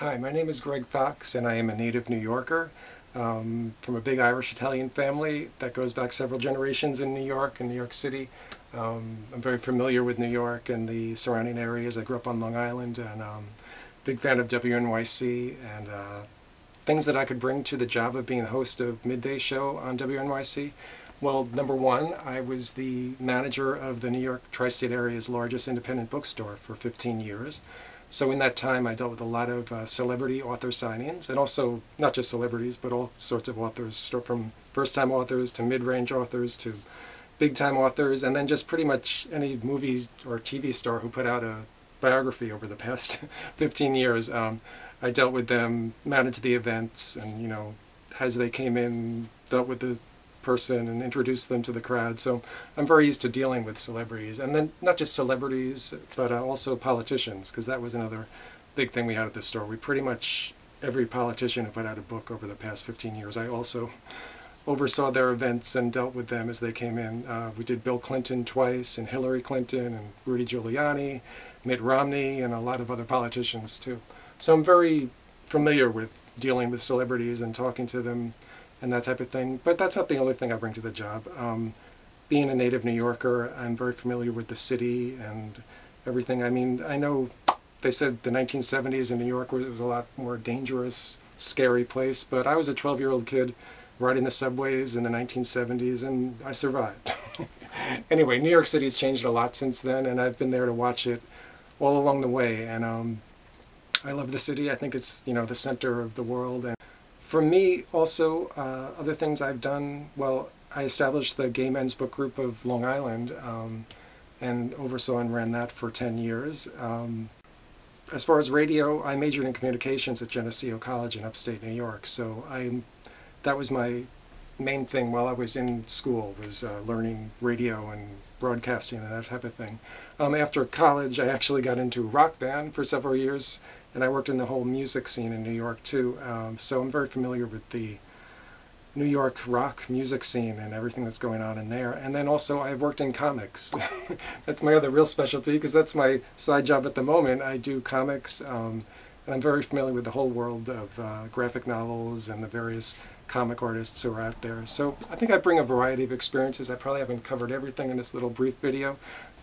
Hi, my name is Greg Fox and I am a native New Yorker um, from a big Irish-Italian family that goes back several generations in New York and New York City. Um, I'm very familiar with New York and the surrounding areas. I grew up on Long Island and um, big fan of WNYC and uh, things that I could bring to the job of being the host of Midday Show on WNYC. Well, number one, I was the manager of the New York tri-state area's largest independent bookstore for 15 years. So in that time, I dealt with a lot of uh, celebrity author signings, and also not just celebrities, but all sorts of authors, from first-time authors to mid-range authors to big-time authors, and then just pretty much any movie or TV star who put out a biography over the past 15 years. Um, I dealt with them, managed the events, and you know, as they came in, dealt with the person and introduce them to the crowd. So I'm very used to dealing with celebrities, and then not just celebrities, but uh, also politicians, because that was another big thing we had at the store. We pretty much every politician who put out a book over the past 15 years. I also oversaw their events and dealt with them as they came in. Uh, we did Bill Clinton twice, and Hillary Clinton, and Rudy Giuliani, Mitt Romney, and a lot of other politicians too. So I'm very familiar with dealing with celebrities and talking to them and that type of thing. But that's not the only thing I bring to the job. Um, being a native New Yorker, I'm very familiar with the city and everything. I mean, I know they said the 1970s in New York was a lot more dangerous, scary place, but I was a 12-year-old kid riding the subways in the 1970s, and I survived. anyway, New York City's changed a lot since then, and I've been there to watch it all along the way, and um, I love the city. I think it's, you know, the center of the world. And for me, also, uh, other things I've done, well, I established the Gay Men's Book Group of Long Island um, and oversaw and ran that for 10 years. Um, as far as radio, I majored in communications at Geneseo College in upstate New York, so I, that was my main thing while I was in school was uh, learning radio and broadcasting and that type of thing. Um, after college, I actually got into rock band for several years and I worked in the whole music scene in New York too. Um, so I'm very familiar with the New York rock music scene and everything that's going on in there. And then also I've worked in comics. that's my other real specialty because that's my side job at the moment. I do comics um, and I'm very familiar with the whole world of uh, graphic novels and the various comic artists who are out there. So I think I bring a variety of experiences. I probably haven't covered everything in this little brief video,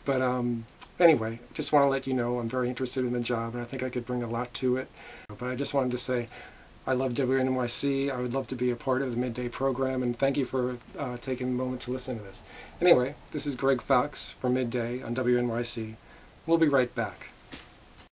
but um, anyway, just want to let you know I'm very interested in the job and I think I could bring a lot to it. But I just wanted to say I love WNYC. I would love to be a part of the midday program and thank you for uh, taking a moment to listen to this. Anyway, this is Greg Fox from Midday on WNYC. We'll be right back.